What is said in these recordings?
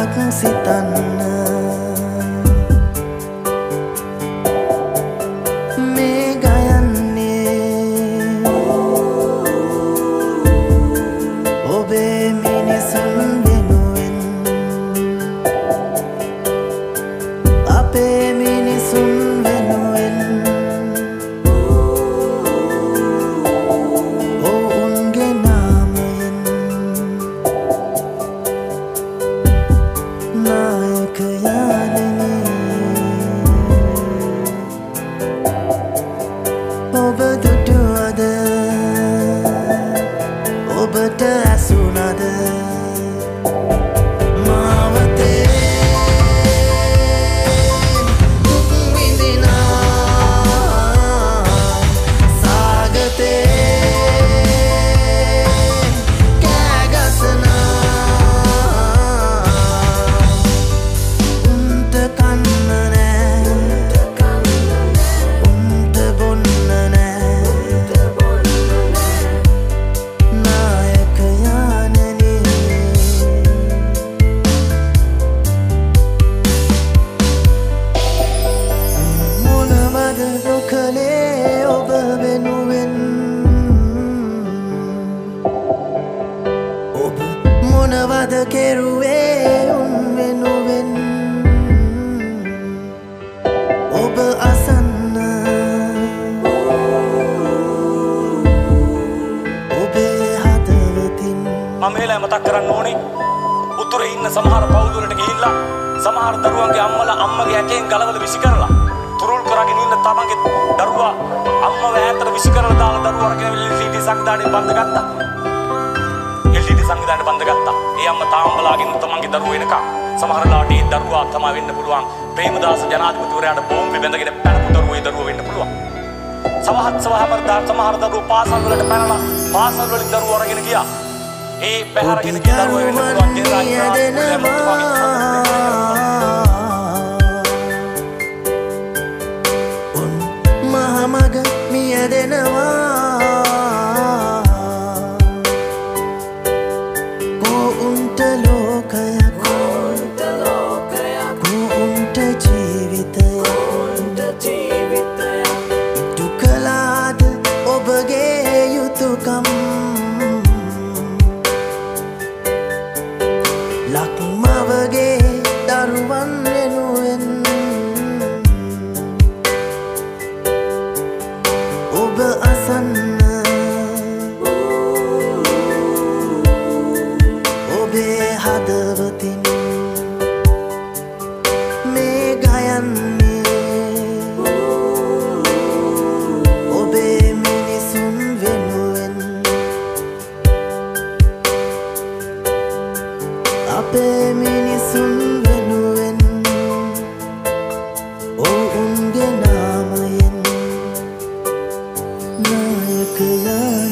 akan si tanah මොනවද කෙරුවේ? උන් වෙනුවෙන් ඔබ අසන්න. ඔබේ හදවතින් මමේලා මතක් කරන්න ඕනේ. උතුර ඉන්න සමහර පවුල්වලට ගිහිල්ලා සමහර දරුවන්ගේ අම්මලා අම්මගේ ඇටෙන් ගලවල විසි කරලා තුරුල් කරගෙන ඉන්න තමන්ගේ දරුවා අම්මව ඈතට විසි කරලා දාලා දරුවා අරගෙන ඉලීටි සංදානේ බඳ ගත්තා. LCD සංවිධානයේ බඳ ගත්තා. ඒ අම්මා තාම බලාගෙන තමන්ගේ දරුවෝ එනකම් සමහර ලාට ඒ දරුවා තමයි වෙන්න පුළුවන්. ප්‍රේමදාස ජනාධිපතිවරයාට බෝම්බේ බැඳගෙන පැනපු දරුවෝ ඒ දරුවෝ වෙන්න පුළුවන්. සමහත් සමහර දා සමහර දරුවෝ පාසල් වලට පැනලා පාසල් වලින් දරුවෝ අරගෙන ගියා. ඒ පැහැරගෙන ගිය දරුවෝ වෙන්න පුළුවන්. ලක්මවගේ දරුවන් අපේ මිනිසුන් වෙනුවෙන් ඔවුන්ගේ නාමයෙන් නායකලානේ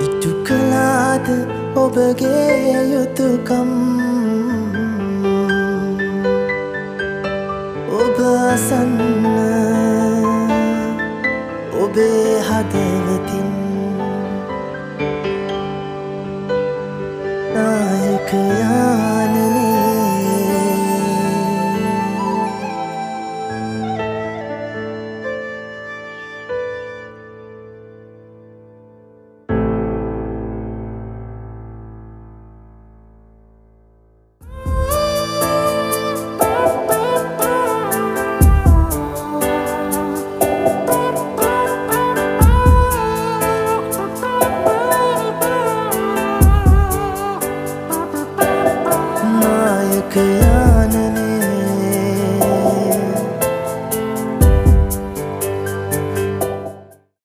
ඉටු කලාද ඔබගේ යුතුකම්? ඔබ අසන්න 派手派手